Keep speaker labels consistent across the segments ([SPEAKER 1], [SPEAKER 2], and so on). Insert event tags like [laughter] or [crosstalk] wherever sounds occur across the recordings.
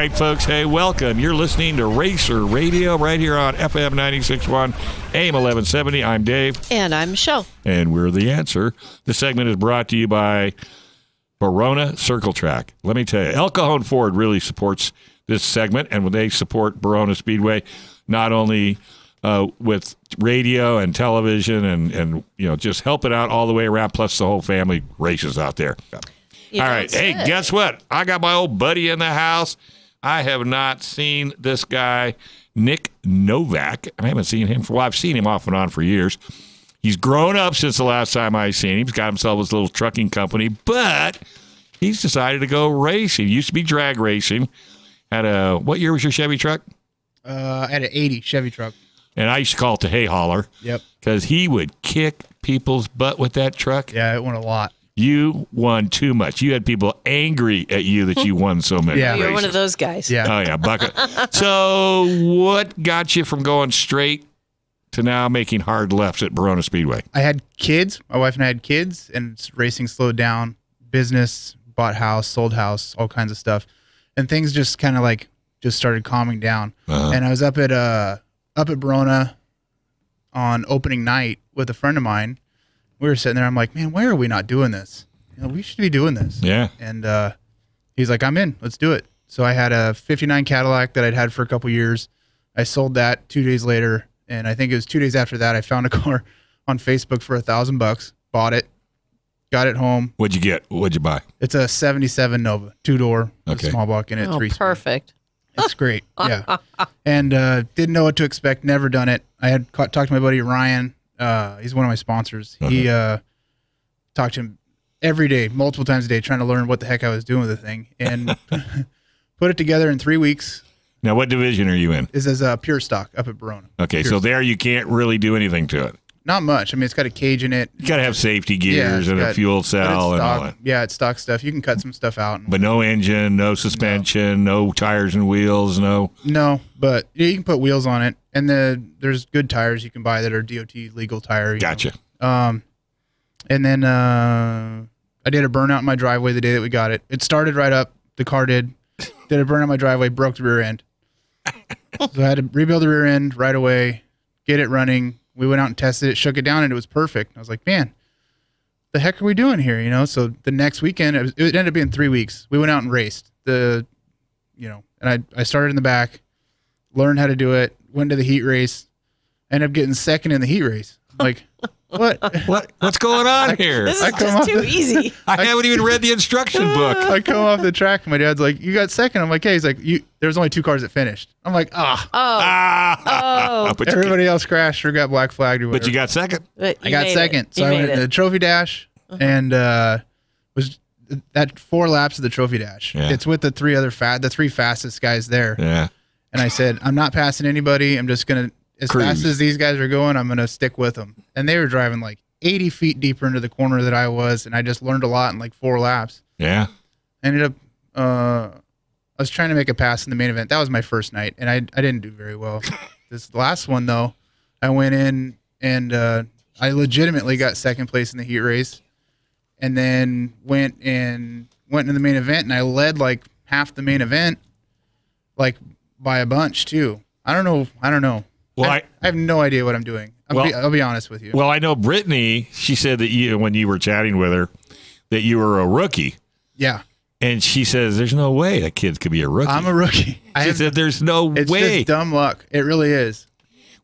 [SPEAKER 1] right, folks. Hey, welcome. You're listening to Racer Radio right here on FM 96.1, AM 1170. I'm Dave,
[SPEAKER 2] And I'm Michele.
[SPEAKER 1] and we're the answer. This segment is brought to you by Barona Circle Track. Let me tell you, El Cajon Ford really supports this segment, and when they support Barona Speedway, not only uh, with radio and television and, and you know just helping out all the way around, plus the whole family races out there.
[SPEAKER 2] You
[SPEAKER 1] All
[SPEAKER 2] know,
[SPEAKER 1] Hey, guess what? I got my old buddy in the house. I have not seen this guy, Nick Novak. I haven't seen him for, well, I've seen him off and on for years. He's grown up since the last time I seen him. He's got himself his little trucking company, but he's decided to go racing. Used to be drag racing. Had a, what year was your Chevy truck?
[SPEAKER 3] Uh, I had an 80 Chevy truck.
[SPEAKER 1] And I used to call it the hay hauler
[SPEAKER 3] Yep.
[SPEAKER 1] because he would kick people's butt with that truck.
[SPEAKER 3] Yeah, it went a lot.
[SPEAKER 1] You won too much. You had people angry at you that you won so many [laughs]
[SPEAKER 3] Yeah.
[SPEAKER 2] You're one of those guys.
[SPEAKER 3] Yeah.
[SPEAKER 1] Oh yeah, bucket. so what got you from going straight to now making hard lefts at Barona Speedway?
[SPEAKER 3] I had kids. My wife and I had kids, and racing slowed down. Business, bought house, sold house, all kinds of stuff, and things just kind of like just started calming down.
[SPEAKER 1] Uh-huh.
[SPEAKER 3] And I was up at uh up at Barona on opening night with a friend of mine. We were sitting there. I'm like, man, why are we not doing this? You know, we should be doing this.
[SPEAKER 1] Yeah.
[SPEAKER 3] and uh, he's like, "I'm in. Let's do it." So I had a '59 Cadillac that I'd had for a couple years. I sold that two days later, and I think it was two days after that I found a [laughs] car on Facebook for a thousand bucks. Bought it, got it home.
[SPEAKER 1] What'd you get? What'd you buy?
[SPEAKER 3] It's a '77 Nova, two door,
[SPEAKER 1] Okay.
[SPEAKER 3] small block in it,
[SPEAKER 2] Oh,
[SPEAKER 3] three. speed.
[SPEAKER 2] perfect.
[SPEAKER 3] It's great. Yeah. [laughs] and uh, didn't know what to expect. Never done it. I had ca- talked to my buddy Ryan. Uh, he's one of my sponsors. He uh, talked to him every day, multiple times a day, trying to learn what the heck I was doing with the thing, and [laughs] put it together in three weeks.
[SPEAKER 1] Now, what division are you in?
[SPEAKER 3] Is as a pure stock up at Barona.
[SPEAKER 1] Okay,
[SPEAKER 3] Pure
[SPEAKER 1] so
[SPEAKER 3] stock.
[SPEAKER 1] there you can't really do anything to it.
[SPEAKER 3] Not much. I mean, it's got a cage in it.
[SPEAKER 1] You got to have safety gears
[SPEAKER 3] it's
[SPEAKER 1] and a fuel cell and all that.
[SPEAKER 3] Yeah, it's stock stuff. You can cut some stuff out.
[SPEAKER 1] But no engine, no suspension, no, tires and wheels, no.
[SPEAKER 3] No, but you can put wheels on it, and the there's good tires you can buy that are DOT legal tire. you know.
[SPEAKER 1] Gotcha.
[SPEAKER 3] Um, and then uh, I did a burnout in my driveway the day that we got it. It started right up. The car did. Did a burnout in my driveway, broke the rear end. so I had to rebuild the rear end right away, get it running. We went out and tested it, shook it down, and it was perfect. I was like, man, the heck are we doing here? You know. So the next weekend, it, was, it ended up being three weeks. We went out and raced the, you know, and I I started in the back, learned how to do it, went to the heat race, ended up getting second in the heat race. Like, [laughs] what?
[SPEAKER 1] What what's going on here?
[SPEAKER 2] This
[SPEAKER 3] I
[SPEAKER 2] is
[SPEAKER 3] come
[SPEAKER 2] just
[SPEAKER 3] off
[SPEAKER 2] too
[SPEAKER 3] the-
[SPEAKER 2] easy. [laughs]
[SPEAKER 1] I haven't even read the instruction [laughs] book.
[SPEAKER 3] I come off the track and my dad's like, "You got second. I'm like, "Yeah." He's like, "You." There's only two cars that finished. I'm like, "Ah."
[SPEAKER 2] Oh,
[SPEAKER 1] Ah,
[SPEAKER 2] Oh.
[SPEAKER 1] but,
[SPEAKER 3] Everybody else crashed or got black flagged or whatever.
[SPEAKER 1] but you got second.
[SPEAKER 2] but
[SPEAKER 3] I got second,
[SPEAKER 2] It.
[SPEAKER 3] so
[SPEAKER 2] You
[SPEAKER 3] I went
[SPEAKER 2] made
[SPEAKER 3] in the
[SPEAKER 2] it. Uh-huh.
[SPEAKER 3] trophy dash and uh, was that four laps of the trophy dash.
[SPEAKER 1] Yeah.
[SPEAKER 3] It's with the three other fat, the three fastest guys there.
[SPEAKER 1] Yeah.
[SPEAKER 3] And I said, I'm not passing anybody. I'm just gonna as
[SPEAKER 1] Cruise.
[SPEAKER 3] fast as these guys are going, I'm gonna stick with them. And they were driving like 80 feet deeper into the corner that I was, and I just learned a lot in like four laps.
[SPEAKER 1] Yeah.
[SPEAKER 3] I ended up uh I was trying to make a pass in the main event. That was my first night and I I didn't do very well. [laughs] this last one though, I went in and uh I legitimately got second place in the heat race and then went and went into the main event and I led like half the main event like by a bunch too. I don't know I don't know.
[SPEAKER 1] Well,
[SPEAKER 3] I,
[SPEAKER 1] I,
[SPEAKER 3] I have no idea what I'm doing. I'll,
[SPEAKER 1] Well-
[SPEAKER 3] be, I'll be honest with you.
[SPEAKER 1] well, I know Britney. She said that you, when you were chatting with her, that you were a rookie,
[SPEAKER 3] yeah,
[SPEAKER 1] and she says there's no way that kid could be a rookie.
[SPEAKER 3] I'm a rookie. I have,
[SPEAKER 1] said there's no
[SPEAKER 3] it's
[SPEAKER 1] way.
[SPEAKER 3] just dumb luck. It really is.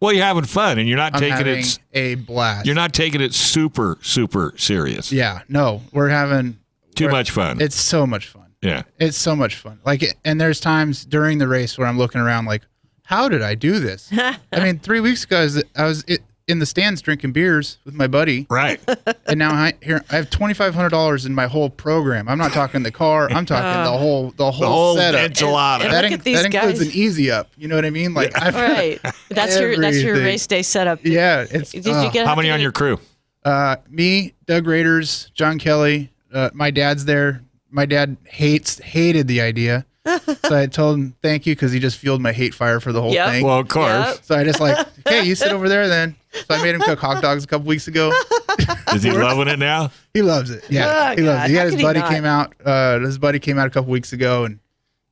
[SPEAKER 1] well, you're having fun, and you're not
[SPEAKER 3] I'm
[SPEAKER 1] taking it.
[SPEAKER 3] a blast.
[SPEAKER 1] You're not taking it super super serious.
[SPEAKER 3] Yeah, no, we're having
[SPEAKER 1] Too
[SPEAKER 3] we're-
[SPEAKER 1] much fun.
[SPEAKER 3] It's so much fun.
[SPEAKER 1] yeah.
[SPEAKER 3] It's so much fun. Like, and there's times during the race where I'm looking around like, how did I do this? [laughs] I mean, three weeks ago, I was, I was in the stands drinking beers with my buddy,
[SPEAKER 1] Right. [laughs]
[SPEAKER 3] and now I here I have twenty five hundred dollars in my whole program. I'm not talking the car. I'm [laughs] talking the whole the whole,
[SPEAKER 1] the whole
[SPEAKER 3] setup.
[SPEAKER 1] enchilada.
[SPEAKER 2] And
[SPEAKER 3] that,
[SPEAKER 2] look
[SPEAKER 3] in-
[SPEAKER 2] at these
[SPEAKER 3] that includes
[SPEAKER 2] guys.
[SPEAKER 3] an easy up. You know what I mean? Like, I've,
[SPEAKER 2] Right. That's your that's your race day setup.
[SPEAKER 3] Yeah, it's
[SPEAKER 2] Did
[SPEAKER 3] uh,
[SPEAKER 2] you get
[SPEAKER 1] How many on your crew?
[SPEAKER 3] Uh, me, Doug Raiders, John Kelly. Uh, my dad's there. My dad hates hated the idea, so I told him thank you because he just fueled my hate fire for the whole
[SPEAKER 2] Yep.
[SPEAKER 3] thing.
[SPEAKER 1] Well, of course.
[SPEAKER 2] Yep.
[SPEAKER 3] so I just like, [laughs] hey, you sit over there then. So I made him cook hot dogs a couple weeks ago. [laughs]
[SPEAKER 1] Is he loving it now?
[SPEAKER 3] He loves it. Yeah,
[SPEAKER 2] Oh,
[SPEAKER 3] he loves it. He had his
[SPEAKER 2] could he
[SPEAKER 3] buddy came out. Uh, his buddy came out a couple weeks ago, and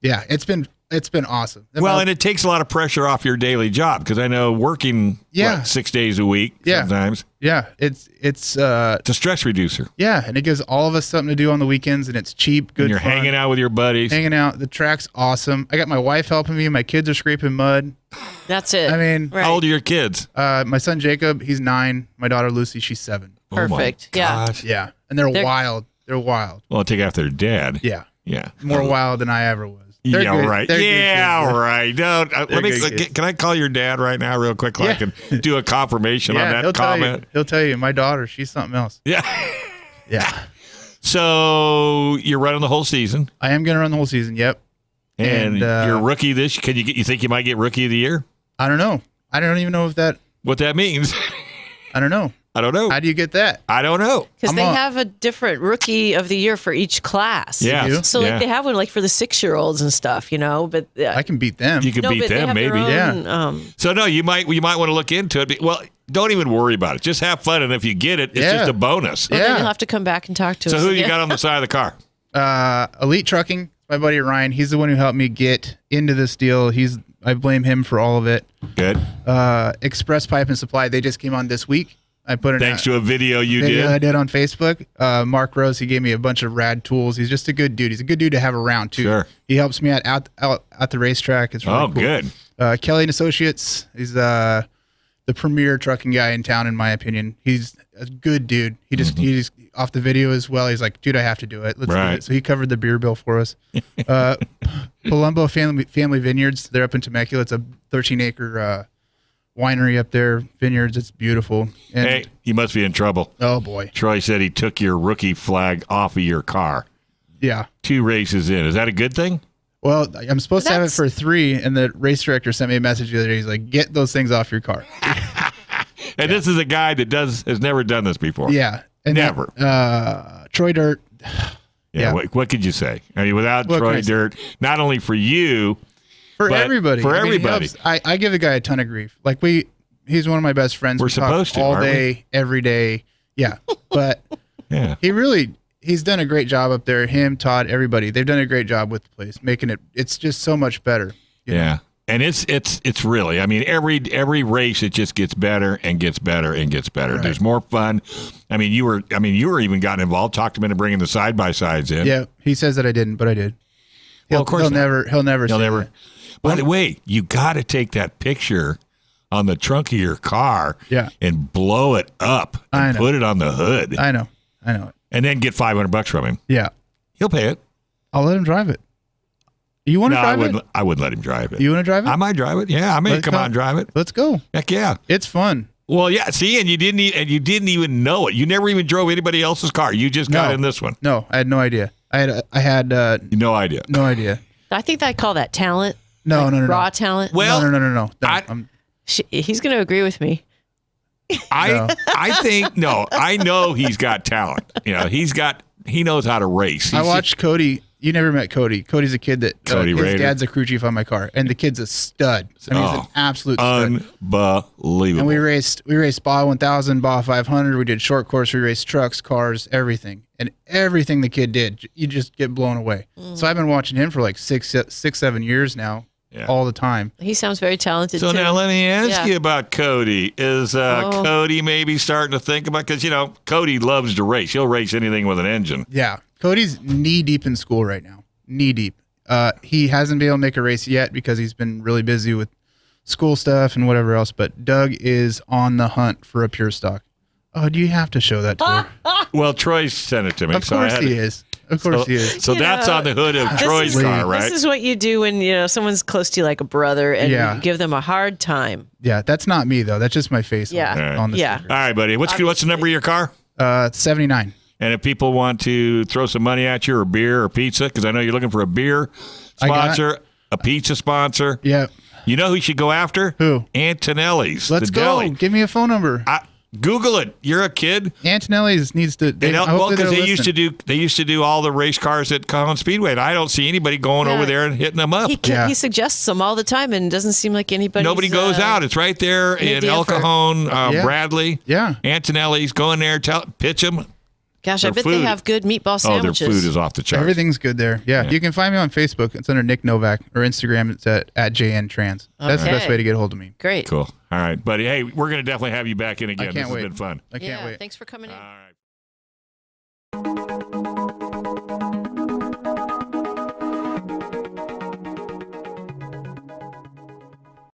[SPEAKER 3] yeah, it's been it's been awesome.
[SPEAKER 1] Well, and it takes a lot of pressure off your daily job because I know working
[SPEAKER 3] Yeah.
[SPEAKER 1] what, six days a week
[SPEAKER 3] Yeah.
[SPEAKER 1] sometimes
[SPEAKER 3] yeah, it's it's uh
[SPEAKER 1] it's a stress reducer.
[SPEAKER 3] yeah, and it gives all of us something to do on the weekends, and it's cheap, good.
[SPEAKER 1] and you're
[SPEAKER 3] fun.
[SPEAKER 1] hanging out with your buddies.
[SPEAKER 3] hanging out. The track's awesome. I got my wife helping me. My kids are scraping mud.
[SPEAKER 2] That's it.
[SPEAKER 3] I mean,
[SPEAKER 2] right.
[SPEAKER 1] How old are your kids?
[SPEAKER 3] uh, my son Jacob, he's nine. My daughter Lucy, she's seven.
[SPEAKER 1] Oh
[SPEAKER 2] Perfect. Yeah.
[SPEAKER 1] gosh.
[SPEAKER 3] Yeah, and they're,
[SPEAKER 2] They're-
[SPEAKER 3] wild. They're wild.
[SPEAKER 1] Well, take after their dad.
[SPEAKER 3] Yeah,
[SPEAKER 1] Yeah.
[SPEAKER 3] more wild than I ever was. They're
[SPEAKER 1] yeah,
[SPEAKER 3] good-
[SPEAKER 1] right.
[SPEAKER 3] they're
[SPEAKER 1] Yeah,
[SPEAKER 3] kids.
[SPEAKER 1] right. Don't. Uh,
[SPEAKER 3] They're
[SPEAKER 1] let me.
[SPEAKER 3] good
[SPEAKER 1] uh. Can I call your dad right now, real quick, so I
[SPEAKER 3] Yeah.
[SPEAKER 1] can do a confirmation
[SPEAKER 3] Yeah,
[SPEAKER 1] on
[SPEAKER 3] he'll
[SPEAKER 1] that
[SPEAKER 3] tell you.
[SPEAKER 1] comment?
[SPEAKER 3] He'll tell you. My daughter, she's something else.
[SPEAKER 1] Yeah.
[SPEAKER 3] Yeah, [laughs]
[SPEAKER 1] So you're running the whole season,
[SPEAKER 3] I am gonna run the whole season. Yep.
[SPEAKER 1] and,
[SPEAKER 3] And, uh,
[SPEAKER 1] you're rookie this. Can you get? You think you might get rookie of the year?
[SPEAKER 3] I don't know. I don't even know if that.
[SPEAKER 1] What that means?
[SPEAKER 3] I don't know.
[SPEAKER 1] I don't know.
[SPEAKER 3] How do you get that?
[SPEAKER 1] I don't know.
[SPEAKER 2] Because they
[SPEAKER 3] on-
[SPEAKER 2] have a different rookie of the year for each class.
[SPEAKER 1] Yeah.
[SPEAKER 3] do?
[SPEAKER 2] So
[SPEAKER 1] yeah.
[SPEAKER 2] like they have one like for the six year olds and stuff, you know. But uh,
[SPEAKER 3] I can beat them.
[SPEAKER 1] you can
[SPEAKER 2] no,
[SPEAKER 1] beat them, maybe.
[SPEAKER 2] Their
[SPEAKER 3] Yeah.
[SPEAKER 2] Um,
[SPEAKER 1] So no, you might you might want to look into it. Well, don't even worry about it. Just have fun, and if you get it, it's
[SPEAKER 3] Yeah.
[SPEAKER 1] just a bonus.
[SPEAKER 2] well, then
[SPEAKER 3] Yeah.
[SPEAKER 2] you'll have to come back and talk to
[SPEAKER 1] So
[SPEAKER 2] us.
[SPEAKER 1] So who you got on the [laughs] side of the car?
[SPEAKER 3] uh, Elite Trucking. My buddy Ryan. He's the one who helped me get into this deal. He's. I blame him for all of it.
[SPEAKER 1] Good.
[SPEAKER 3] Uh, Express Pipe and Supply. They just came on this week. I put it.
[SPEAKER 1] Thanks to a video you
[SPEAKER 3] video I
[SPEAKER 1] did.
[SPEAKER 3] did on Facebook. Uh, Mark Rose, he gave me a bunch of rad tools. He's just a good dude. He's a good dude to have around too.
[SPEAKER 1] Sure.
[SPEAKER 3] He helps me out out, out at the racetrack. It's really
[SPEAKER 1] Oh,
[SPEAKER 3] cool.
[SPEAKER 1] good.
[SPEAKER 3] Uh, Kelly and Associates. He's uh, the premier trucking guy in town, in my opinion. He's a good dude. He just he's off the video as well. He's like, dude, I have to do it. Let's do
[SPEAKER 1] Right.
[SPEAKER 3] it. So he covered the beer bill for us. [laughs] uh, Palumbo Family Family Vineyards. They're up in Temecula. It's a 13 acre uh, winery up there. Vineyards. It's beautiful. And,
[SPEAKER 1] Hey, you must be in trouble.
[SPEAKER 3] Oh boy.
[SPEAKER 1] Troy said he took your rookie flag off of your car.
[SPEAKER 3] Yeah.
[SPEAKER 1] Two races in. Is that a good thing?
[SPEAKER 3] Well, I'm supposed to have it for three, and the race director sent me a message the other day. He's like, "Get those things off your car." [laughs]
[SPEAKER 1] And this is a guy that does has never done this before.
[SPEAKER 3] Yeah, and then,
[SPEAKER 1] Never.
[SPEAKER 3] uh, Troy Dirt. [sighs]
[SPEAKER 1] Yeah.
[SPEAKER 3] Yeah.
[SPEAKER 1] What, what could you say? I mean, without
[SPEAKER 3] What
[SPEAKER 1] Troy Dirt, not only for you,
[SPEAKER 3] for
[SPEAKER 1] But
[SPEAKER 3] everybody.
[SPEAKER 1] for
[SPEAKER 3] I mean,
[SPEAKER 1] everybody.
[SPEAKER 3] helps- I, I give the guy a ton of grief. Like we, he's one of my best friends.
[SPEAKER 1] We're
[SPEAKER 3] We talk
[SPEAKER 1] supposed to,
[SPEAKER 3] all
[SPEAKER 1] aren't we?
[SPEAKER 3] day, every day. Yeah, but [laughs]
[SPEAKER 1] yeah.
[SPEAKER 3] he really he's done a great job up there. Him, Todd, everybody. They've done a great job with the place, making it. It's just so much better. you know?
[SPEAKER 1] Yeah. And it's it's it's really I mean every every race it just gets better and gets better and gets better.
[SPEAKER 3] Right.
[SPEAKER 1] There's more fun. I mean you were I mean you were even gotten involved talked him into bringing the side by sides in.
[SPEAKER 3] Yeah, he says that I didn't, but I did.
[SPEAKER 1] Well,
[SPEAKER 3] He'll,
[SPEAKER 1] of course
[SPEAKER 3] he'll
[SPEAKER 1] not.
[SPEAKER 3] never. He'll never.
[SPEAKER 1] He'll
[SPEAKER 3] say
[SPEAKER 1] never.
[SPEAKER 3] that.
[SPEAKER 1] By the way, you got to take that picture on the trunk of your car
[SPEAKER 3] Yeah.
[SPEAKER 1] and blow it up and put it on the hood
[SPEAKER 3] I know. I know it.
[SPEAKER 1] and then get 500 bucks from him.
[SPEAKER 3] Yeah,
[SPEAKER 1] He'll pay it.
[SPEAKER 3] I'll let him drive it. You want to
[SPEAKER 1] No, I wouldn't
[SPEAKER 3] it?
[SPEAKER 1] I wouldn't let him drive it.
[SPEAKER 3] You want to drive it?
[SPEAKER 1] I might drive it. Yeah, I may
[SPEAKER 3] Let's
[SPEAKER 1] come
[SPEAKER 3] go.
[SPEAKER 1] on and drive it.
[SPEAKER 3] Let's go.
[SPEAKER 1] Heck yeah.
[SPEAKER 3] It's fun.
[SPEAKER 1] Well, yeah. See, and you didn't, e- and you didn't even know it. You never even drove anybody else's car. You just got
[SPEAKER 3] No.
[SPEAKER 1] in this one.
[SPEAKER 3] No, I had no idea. I had I had uh,
[SPEAKER 1] No idea.
[SPEAKER 3] no idea.
[SPEAKER 2] I think I call that talent.
[SPEAKER 3] No,
[SPEAKER 2] like
[SPEAKER 3] no, no,
[SPEAKER 2] raw
[SPEAKER 3] no.
[SPEAKER 2] talent.
[SPEAKER 1] Well,
[SPEAKER 3] no, no, no, no, no. no.
[SPEAKER 1] I-
[SPEAKER 3] I'm-
[SPEAKER 2] Sh he's going to agree with me.
[SPEAKER 1] I,
[SPEAKER 3] No.
[SPEAKER 1] I think no. I know he's got talent. You know, he's got. He knows how to race.
[SPEAKER 3] I
[SPEAKER 1] He's-
[SPEAKER 3] watched Cody. You never met Cody. Cody's a kid that uh, his
[SPEAKER 1] Rader.
[SPEAKER 3] dad's a crew chief on my car, and the kid's a stud. I mean, he's
[SPEAKER 1] Oh,
[SPEAKER 3] an absolute stud.
[SPEAKER 1] Unbelievable.
[SPEAKER 3] And we raced, we raced Baja 1000, Baja 500. We did short course. We raced trucks, cars, everything, and everything the kid did, you just get blown away. So I've been watching him for like six, se- six, seven years now,
[SPEAKER 1] Yeah.
[SPEAKER 3] all the time.
[SPEAKER 2] He sounds very talented
[SPEAKER 1] So
[SPEAKER 2] too.
[SPEAKER 1] now let me ask
[SPEAKER 2] Yeah.
[SPEAKER 1] you about Cody. Is uh,
[SPEAKER 2] Oh.
[SPEAKER 1] Cody maybe starting to think about because you know Cody loves to race. He'll race anything with an engine.
[SPEAKER 3] Yeah, Cody's knee deep in school right now. Knee deep. Uh, he hasn't been able to make a race yet because he's been really busy with school stuff and whatever else. But Doug is on the hunt for a pure stock. Oh, do you have to show that to [laughs] her?
[SPEAKER 1] Well, Troy sent it to me.
[SPEAKER 3] Of
[SPEAKER 1] so I
[SPEAKER 3] course
[SPEAKER 1] had
[SPEAKER 3] he
[SPEAKER 1] to-
[SPEAKER 3] is. Of course
[SPEAKER 1] So,
[SPEAKER 3] he is.
[SPEAKER 1] so
[SPEAKER 2] You
[SPEAKER 1] that's
[SPEAKER 2] know,
[SPEAKER 1] on the hood of
[SPEAKER 2] This
[SPEAKER 1] Troy's
[SPEAKER 2] is-
[SPEAKER 1] car, right?
[SPEAKER 2] This is what you do when you know someone's close to you like a brother and
[SPEAKER 3] Yeah.
[SPEAKER 2] you give them a hard time.
[SPEAKER 3] Yeah, that's not me though. That's just my face. on-
[SPEAKER 2] Yeah.
[SPEAKER 3] On, the
[SPEAKER 2] Yeah.
[SPEAKER 3] sticker.
[SPEAKER 1] All right, buddy. What's what's the number of your car?
[SPEAKER 3] Uh, seventy nine.
[SPEAKER 1] And if people want to throw some money at you, or beer, or pizza, because I know you're looking for a beer
[SPEAKER 3] I got-
[SPEAKER 1] sponsor, a pizza sponsor.
[SPEAKER 3] Yeah.
[SPEAKER 1] You know who you should go after?
[SPEAKER 3] Who?
[SPEAKER 1] Antonelli's.
[SPEAKER 3] Let's
[SPEAKER 1] the
[SPEAKER 3] go.
[SPEAKER 1] deli.
[SPEAKER 3] Give me a phone number.
[SPEAKER 1] I, Google it. You're a kid.
[SPEAKER 3] Antonelli's needs to. They,
[SPEAKER 1] They don't, well, because
[SPEAKER 3] they're
[SPEAKER 1] used to do they used to do all the race cars at Collins Speedway. And I don't see anybody going
[SPEAKER 2] Yeah.
[SPEAKER 1] over there and hitting them up.
[SPEAKER 2] He, can,
[SPEAKER 3] Yeah.
[SPEAKER 2] he suggests them all the time and doesn't seem like anybody.
[SPEAKER 1] Nobody goes out. It's right there in
[SPEAKER 2] idea
[SPEAKER 1] El
[SPEAKER 2] for-
[SPEAKER 1] Cajon, uh,
[SPEAKER 3] Yeah.
[SPEAKER 1] Bradley.
[SPEAKER 3] Yeah.
[SPEAKER 1] Antonelli's. going there, tell, pitch them.
[SPEAKER 2] Gosh, I
[SPEAKER 1] Their
[SPEAKER 2] bet they have good meatball sandwiches.
[SPEAKER 1] Oh, their
[SPEAKER 2] sandwiches.
[SPEAKER 1] food is off the charts.
[SPEAKER 3] Everything's good there. Yeah.
[SPEAKER 1] Yeah.
[SPEAKER 3] You can find me on Facebook. It's under Nick Novak or Instagram. It's at, at JN Trans. That's the best way to get a hold of me.
[SPEAKER 2] Great.
[SPEAKER 1] Cool. All right, buddy. Hey, we're going to definitely have you back in again.
[SPEAKER 3] can't
[SPEAKER 1] this
[SPEAKER 3] wait.
[SPEAKER 1] has been fun.
[SPEAKER 3] I can't
[SPEAKER 2] yeah,
[SPEAKER 3] wait.
[SPEAKER 2] thanks for coming in.
[SPEAKER 1] All right.